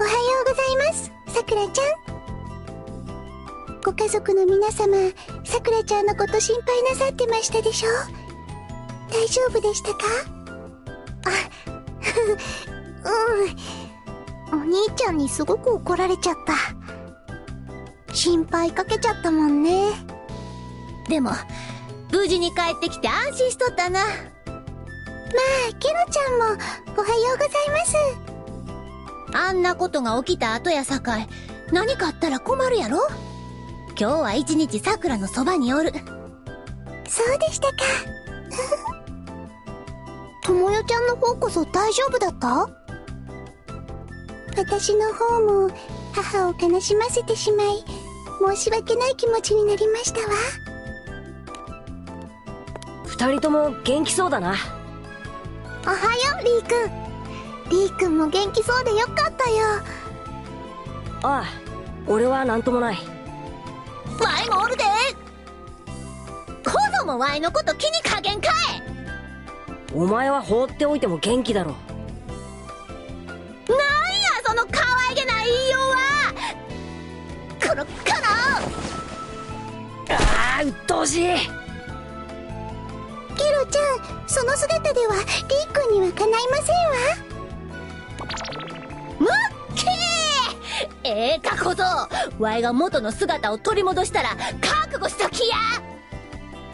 おはようございます。さくらちゃん。ご家族の皆様さくらちゃんのこと心配なさってましたでしょ大丈夫でしたか？あうん。お兄ちゃんにすごく怒られちゃった。心配かけちゃったもんね。でも無事に帰ってきて安心しとったな。まあケロちゃんもおはようございます。あんなことが起きた後やさかい。何かあったら困るやろ？今日は一日さくらのそばにおる。そうでしたか。ともよちゃんの方こそ大丈夫だった？私の方も母を悲しませてしまい申し訳ない気持ちになりましたわ。二人とも元気そうだな。おはようリーくんリーくんも元気そうでよかったよ。ああ俺は何ともない。ワイもおるで。子供ワイのこと気にかけんかい。お前は放っておいても元気だろ。なんやその可愛げない言いようは。このこの。ああ鬱陶しい。ケロちゃんその姿ではリー君にはかないませんわええか小僧わいが元の姿を取り戻したら覚悟しときや。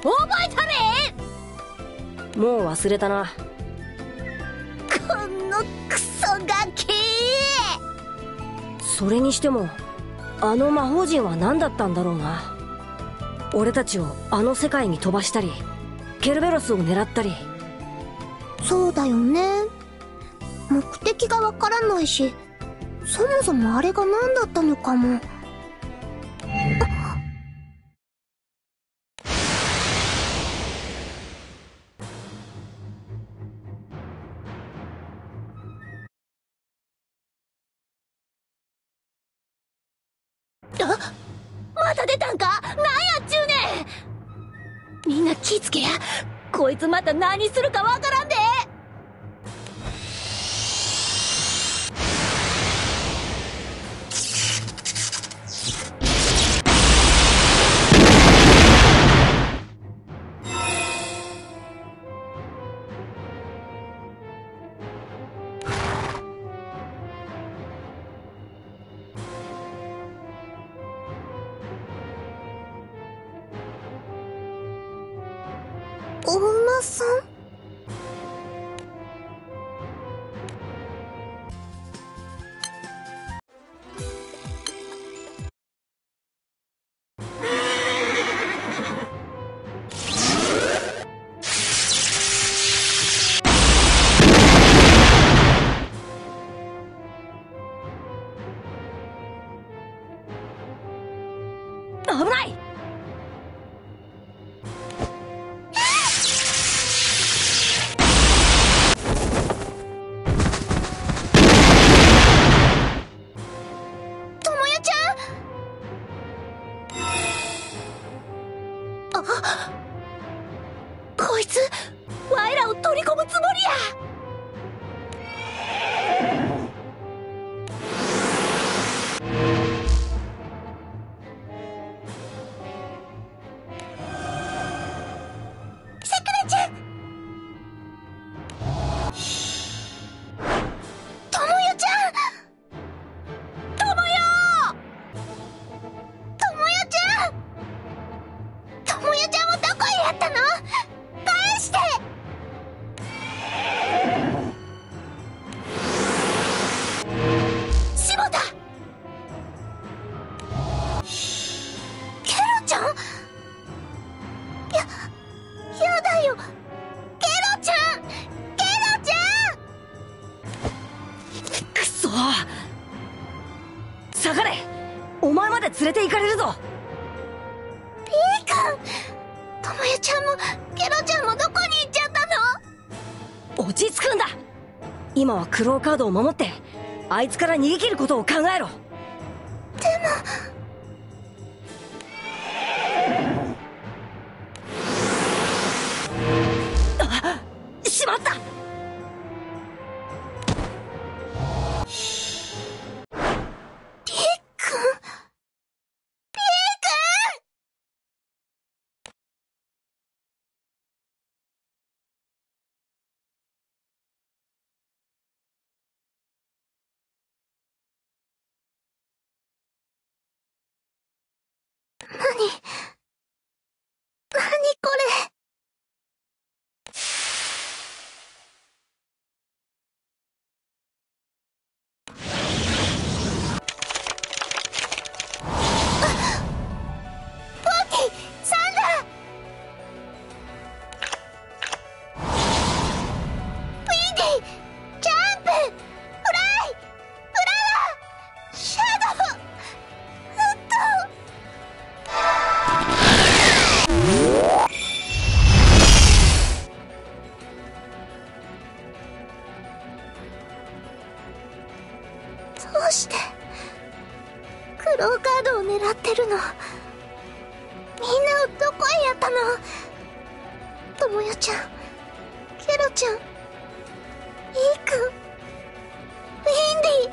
覚えとれ。もう忘れたな。このクソガキ。それにしてもあの魔法陣は何だったんだろうな。俺たちをあの世界に飛ばしたりケルベロスを狙ったり。そうだよね。目的がわからないしそもそもあれが何だったのかも。あまた出たんか？なんやっちゅうねん。みんな気ぃつけや。こいつまた何するかわからんで。お馬さん？落ち着くんだ。今はクローカードを守ってあいつから逃げ切ることを考えろ。でもに。ってるの。みんなどこへやったの？ともよちゃん。ケロちゃん。イーくん。ウィンディ。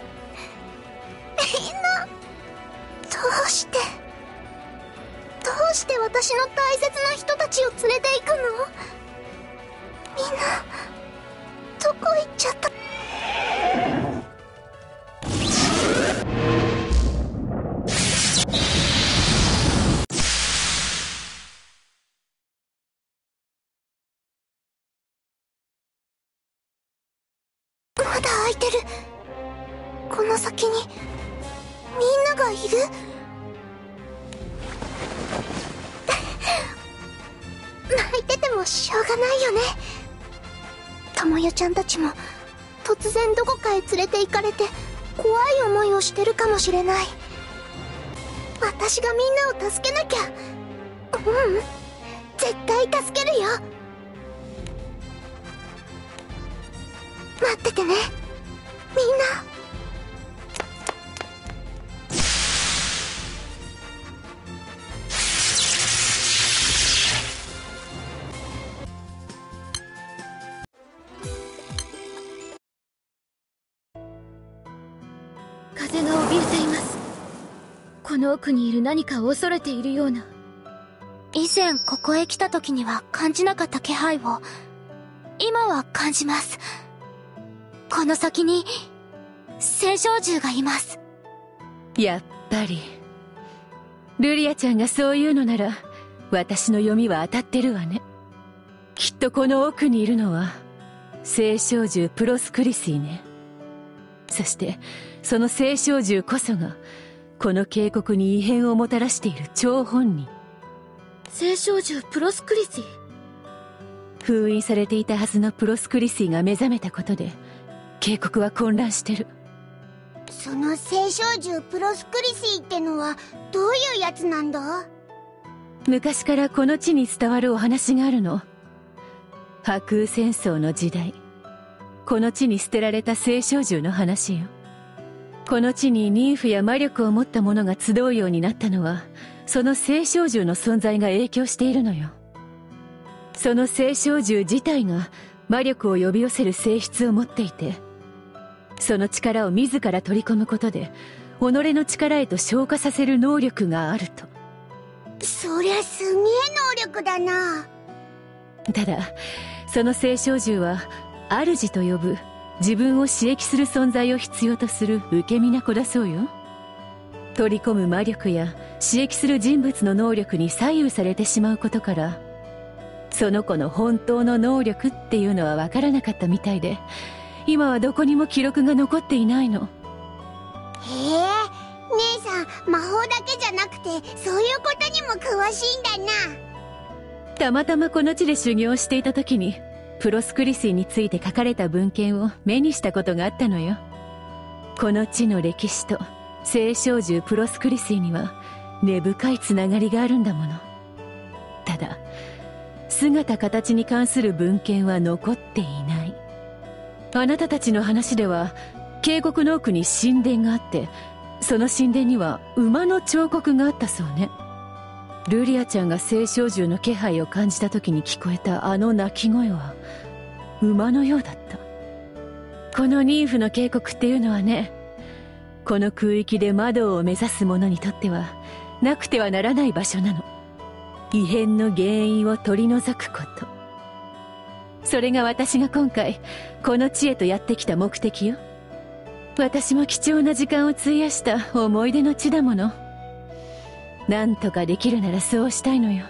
みんなどうして？どうして私の大切な人たちを連れて行くの？みんなどこ行っちゃった？てる。この先にみんながいる。泣いててもしょうがないよね。ともよちゃんたちも突然どこかへ連れて行かれて怖い思いをしてるかもしれない。私がみんなを助けなきゃ。ううん。絶対助けるよ。待っててね。風が怯えています。この奥にいる何かを恐れているような。以前ここへ来た時には感じなかった気配を今は感じます。この先に青少獣がいます。やっぱり。ルリアちゃんがそう言うのなら私の読みは当たってるわね。きっとこの奥にいるのは青少獣プロスクリスイね。そしてその青少獣こそがこの渓谷に異変をもたらしている張本人。青少獣プロスクリシ。ー封印されていたはずのプロスクリスイが目覚めたことで渓谷は混乱してる。その青少獣プロスクリシーってのはどういうやつなんだ？昔からこの地に伝わるお話があるの。破空戦争の時代。この地に捨てられた青少獣の話よこの地にニンフや魔力を持った者が集うようになったのはその青少獣の存在が影響しているのよ。その青少獣自体が魔力を呼び寄せる性質を持っていてその力を自ら取り込むことで己の力へと昇華させる能力があると。そりゃすげえ能力だな。ただその青少獣は主と呼ぶ自分を刺激する存在を必要とする受け身な子だそうよ。取り込む魔力や刺激する人物の能力に左右されてしまうことからその子の本当の能力っていうのは分からなかったみたいで今はどこにも記録が残っていないの。へえ姉さん魔法だけじゃなくてそういうことにも詳しいんだな。たまたまこの地で修行していた時にプロスクリスイについて書かれた文献を目にしたことがあったのよ。この地の歴史と青少獣プロスクリスイには根深いつながりがあるんだもの。ただ姿形に関する文献は残っていない。あなたたちの話では渓谷の奥に神殿があってその神殿には馬の彫刻があったそうね。ルリアちゃんが青少獣の気配を感じた時に聞こえたあの鳴き声は馬のようだった。このニンフの渓谷っていうのはねこの空域で窓を目指す者にとってはなくてはならない場所なの。異変の原因を取り除くこと。それが私が今回この地へとやってきた目的よ。私も貴重な時間を費やした思い出の地だもの。なんとかできるならそうしたいのよ。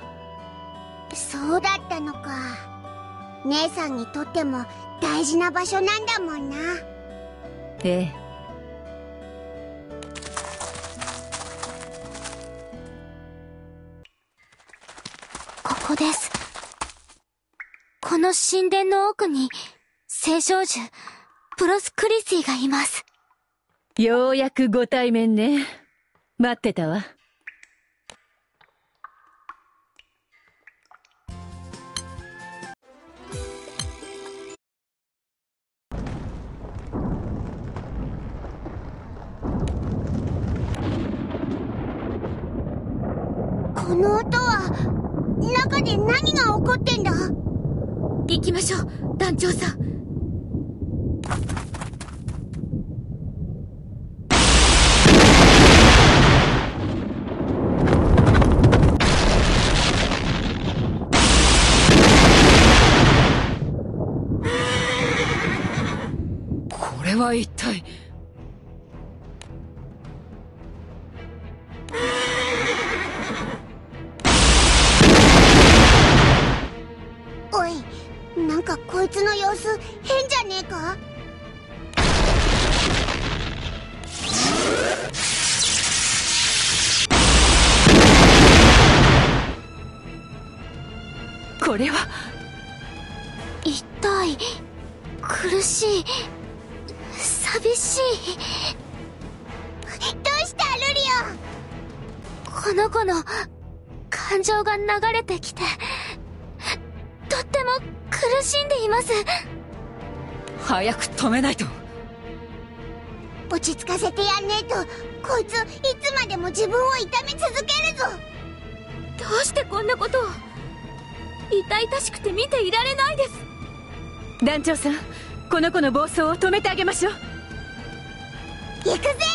そうだったのか。姉さんにとっても大事な場所なんだもんな。ええ。ここです。この神殿の奥に、聖少女、プロスクリシーがいます。ようやくご対面ね。待ってたわこの音は中で何が起こってんだ？行きましょう、団長さん。これは一体いつの様子変じゃねえか？これは。痛い、苦しい、寂しい。どうしたルリこの子の感情が流れてきて、とっても苦しんでいます。早く止めないと。オ落ち着かせてやんねえとこいついつまでも自分を痛め続けるぞ。どうしてこんなことを。痛々しくて見ていられないです。団長さんこの子の暴走を止めてあげましょう。行くぜ